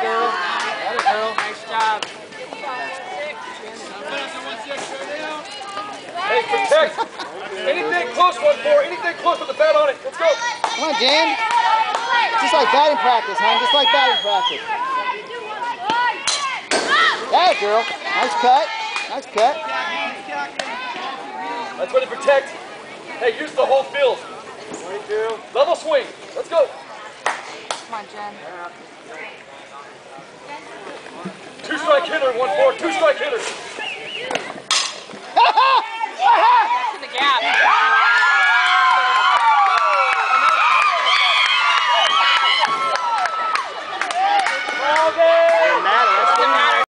girl. Girl. Nice job. Hey, protect. Anything close, one four. Anything close with the bat on it. Let's go. Come on, Jen. Just like batting practice, hon. Just like batting practice. That girl. Nice cut. Nice cut. That's ready to protect. Hey, use the whole field. Let's go. Come on, Jen. Two strike hitter, one four. Two strike hitter. in the gap. Alvin!